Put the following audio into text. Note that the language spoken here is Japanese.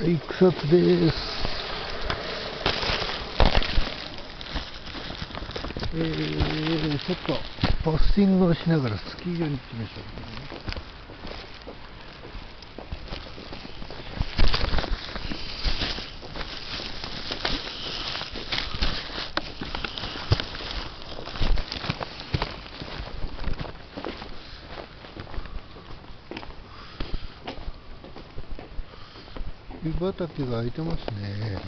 はい、草津です。えー、ちょっと、ポスティングをしながらスキー場に行きましょう。湯畑が空いてますね。